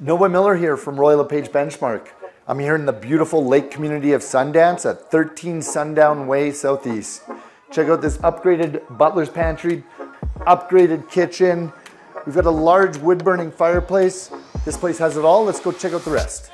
Noah Miller here from Royal LePage Benchmark. I'm here in the beautiful lake community of Sundance at 13 Sundown Way Southeast. Check out this upgraded butler's pantry, upgraded kitchen. We've got a large wood burning fireplace. This place has it all. Let's go check out the rest.